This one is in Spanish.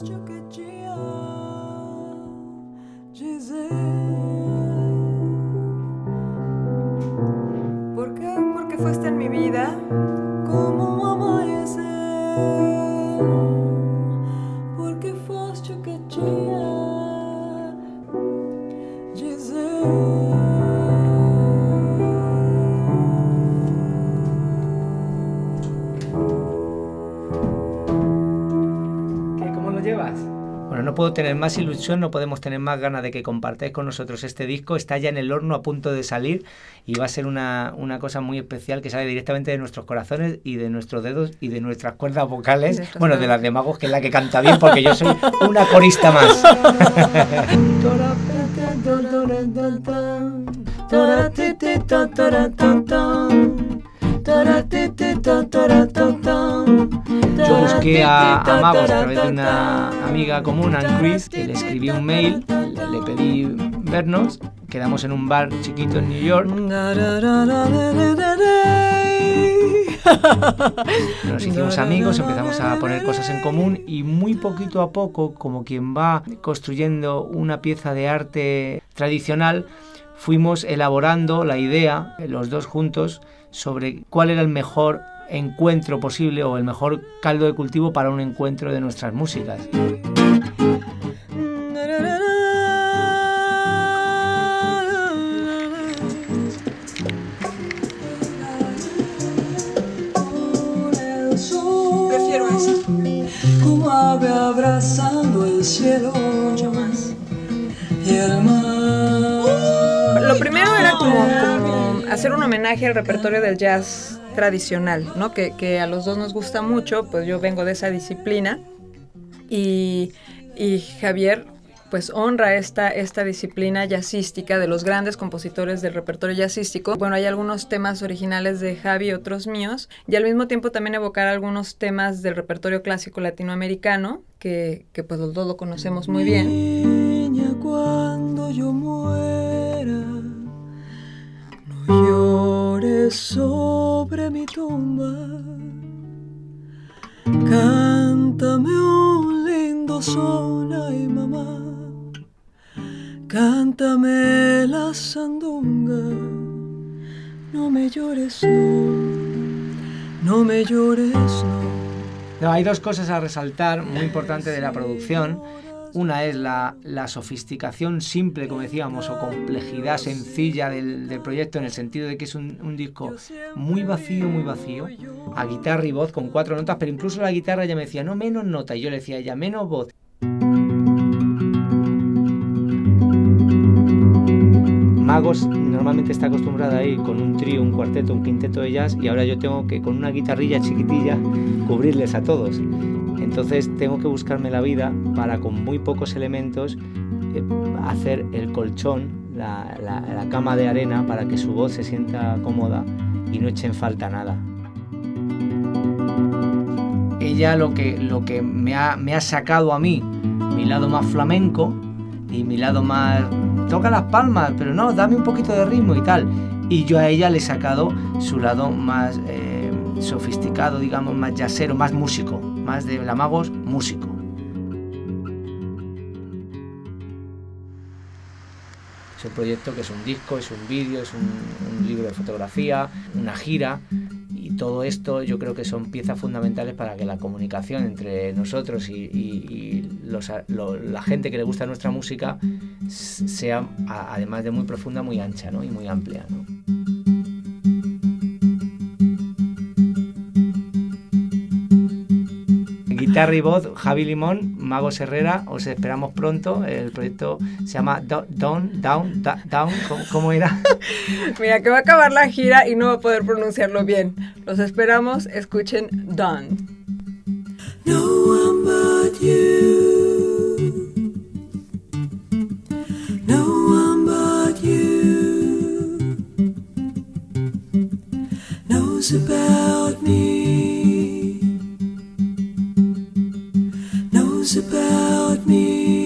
¿Por qué? Porque fuiste en mi vida como amanecer. Porque foste o que tinha Bueno, no puedo tener más ilusión, no podemos tener más ganas de que compartáis con nosotros este disco. Está ya en el horno a punto de salir y va a ser una, una cosa muy especial que sale directamente de nuestros corazones y de nuestros dedos y de nuestras cuerdas vocales. De Bueno, de las de Magos, que es la que canta bien, porque yo soy una corista más. Yo busqué a, a Magos a través de una amiga común, Ann Chris, y le escribí un mail, le, le pedí vernos, quedamos en un bar chiquito en New York, nos hicimos amigos, empezamos a poner cosas en común y muy poquito a poco, como quien va construyendo una pieza de arte tradicional, fuimos elaborando la idea, los dos juntos, sobre cuál era el mejor encuentro posible o el mejor caldo de cultivo para un encuentro de nuestras músicas. Prefiero eso. como ave abrazando el cielo Mucho más. y el mar. Lo primero era como, como hacer un homenaje al repertorio del jazz tradicional, ¿no? Que, que a los dos nos gusta mucho, pues yo vengo de esa disciplina y, y Javier pues honra esta, esta disciplina jazzística de los grandes compositores del repertorio jazzístico. Bueno, hay algunos temas originales de Javi otros míos, y al mismo tiempo también evocar algunos temas del repertorio clásico latinoamericano, que, que pues los dos lo conocemos muy bien. Niña, cuando yo muera, no sobre mi tumba. Cántame un lindo son, ay mamá. Cántame la sandunga. No me llores, no. No me llores, no. No, hay dos cosas a resaltar muy importantes de la producción. Una es la, sofisticación simple, como decíamos, o complejidad sencilla del, proyecto en el sentido de que es un, un disco muy vacío, muy vacío, a guitarra y voz con cuatro notas, pero incluso la guitarra ya me decía, no, menos nota, y yo le decía a ella, menos voz. Magos normalmente está acostumbrada a ir con un trío, un cuarteto, un quinteto de jazz y ahora yo tengo que con una guitarrilla chiquitilla cubrirles a todos. Entonces tengo que buscarme la vida para con muy pocos elementos eh, hacer el colchón, la, cama de arena para que su voz se sienta cómoda y no eche en falta nada. Ella lo que, me, ha, sacado a mí, mi lado más flamenco y mi lado más... Toca las palmas, pero no, dame un poquito de ritmo y tal. Y yo a ella le he sacado su lado más eh, sofisticado, digamos, más jazzero, más músico, más de la Magos, músico. Es un proyecto que es un disco, es un vídeo, es un, libro de fotografía, una gira y todo esto yo creo que son piezas fundamentales para que la comunicación entre nosotros y, los la gente que le gusta nuestra música sea, además de muy profunda, muy ancha ¿no? y muy amplia. ¿no? Guitarra y voz, Javi Limón, Magos Herrera, os esperamos pronto. El proyecto se llama Do- Down, Down, Down, ¿cómo, era? Mira, que va a acabar la gira y no va a poder pronunciarlo bien. Los esperamos, escuchen Done. No one but you about me.